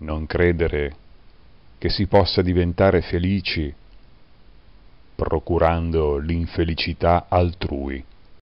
non credere che si possa diventare felici procurando l'infelicità altrui.